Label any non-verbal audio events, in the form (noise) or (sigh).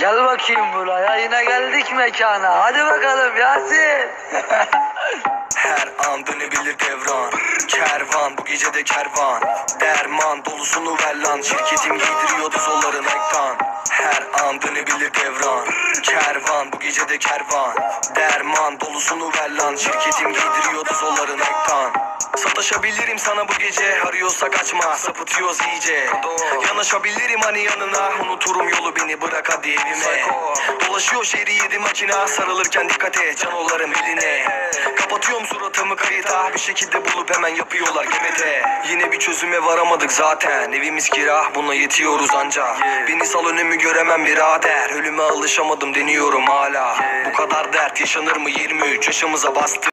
Gel bakayım buraya yine geldik mekana. Hadi bakalım Yasin. (laughs) Her an dönebilir devran. Kervan bu gece de kervan. Derman dolusunu ver lan. Şirketim giydiriyordu zolların ekran. Her an dönebilir devran. Kervan bu gece de kervan. Derman dolusunu ver lan. Şirketim giydiriyordu zolların ekran Sataşabilirim sana bu gece. Arıyorsa kaçma sapıtıyoruz iyice. Yanaşabilirim hani yanına. Unuturum yolu beni bırak hadi evime. Dolaşıyor şehri yedi makina Sarılırken dikkat et canoların beline Kapatıyorum suratımı kayıta. Bir şekilde bulup hemen yapıyorlar gemete Yine bir çözüme varamadık zaten. Evimiz kira buna yetiyoruz anca Beni sal önümü göremem birader. Ölüme alışamadım deniyorum hala. Bu kadar dert yaşanır mı 23 yaşımıza bastı